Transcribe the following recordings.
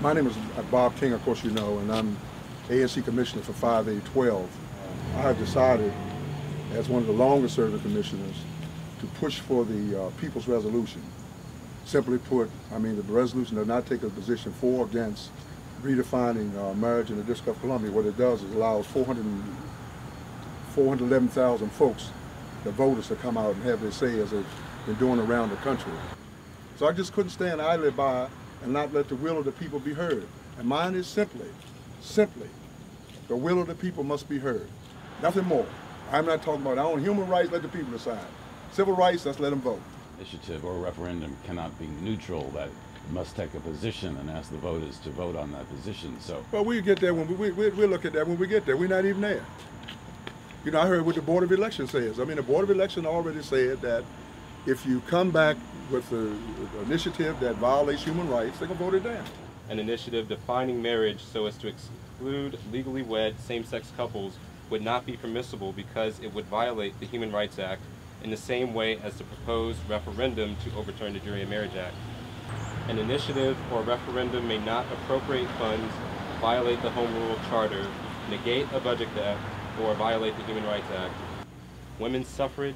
My name is Bob King, of course you know, and I'm ANC Commissioner for 5A12. I have decided, as one of the longest serving commissioners, to push for the uh, People's Resolution. Simply put, I mean, the resolution does not take a position for or against redefining uh, marriage in the District of Columbia. What it does is allows 400, 411,000 folks, the voters, to come out and have their say as they've been doing around the country. So I just couldn't stand idly by and not let the will of the people be heard. And mine is simply, simply, the will of the people must be heard. Nothing more. I'm not talking about our own human rights, let the people decide. Civil rights, let's let them vote. Initiative or referendum cannot be neutral, that must take a position and ask the voters to vote on that position. So, Well, we get there when we, we, we- we'll look at that when we get there. We're not even there. You know, I heard what the Board of Election says. I mean, the Board of Election already said that if you come back with an initiative that violates human rights, they're gonna vote it down. an initiative defining marriage so as to exclude legally wed same-sex couples would not be permissible because it would violate the Human Rights Act in the same way as the proposed referendum to overturn the Jury and Marriage Act. An initiative or referendum may not appropriate funds, violate the Home Rule Charter, negate a budget debt, or violate the Human Rights Act. Women's suffrage,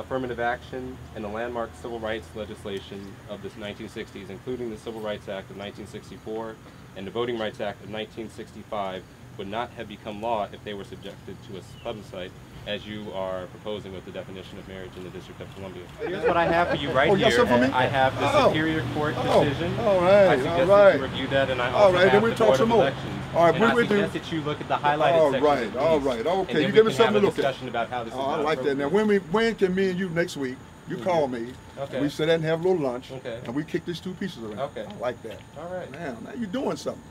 affirmative action, and the landmark civil rights legislation of the 1960s, including the Civil Rights Act of 1964 and the Voting Rights Act of 1965, would not have become law if they were subjected to a plebiscite, as you are proposing with the definition of marriage in the District of Columbia. Here's what I have for you right Oh, you got here. for me? I have the Oh. Superior Court Oh, decision. all right, I all suggest right. that you review that, and I All also right, then have we'll the talk Board some of more. Elections. All right, and we I will do- suggest that you look at the highlighted All sections right, of all these, right, okay, and you give me something have to a look at. about how this is Oh, I like that. Now, when we, when can me and you next week, you mm-hmm. call me, Okay. we sit down and have a little lunch, Okay. and we kick these two pieces around. Okay. I like that. All right. Now, now you're doing something.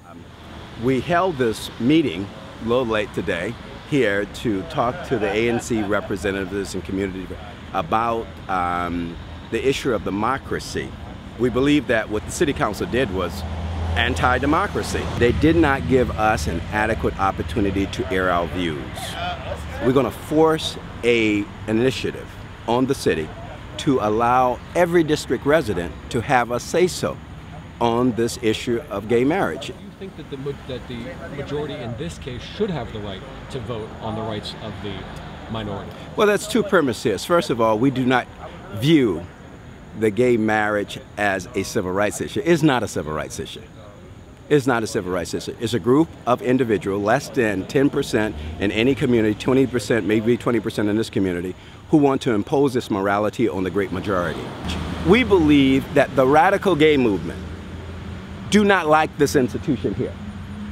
We held this meeting a little late today here to talk to the ANC representatives and community about um, the issue of democracy. We believe that what the city council did was anti-democracy. They did not give us an adequate opportunity to air our views. We're going to force a an initiative on the city to allow every district resident to have a say-so on this issue of gay marriage. Think that the that the majority in this case should have the right to vote on the rights of the minority? Well, that's two premises. First of all, we do not view the gay marriage as a civil rights issue. It's not a civil rights issue. It's not a civil rights issue. It's a group of individuals, less than 10% in any community, 20%, maybe 20% in this community, who want to impose this morality on the great majority. We believe that the radical gay movement do not like this institution here.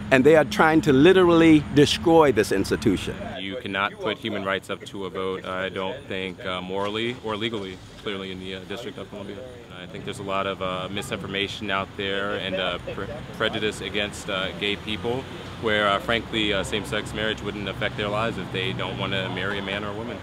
And they are trying to literally destroy this institution. You cannot put human rights up to a vote, I don't think, uh, morally or legally, clearly in the uh, District of Columbia. I think there's a lot of uh, misinformation out there and uh, pre- prejudice against uh, gay people, where uh, frankly same-sex marriage wouldn't affect their lives if they don't want to marry a man or a woman.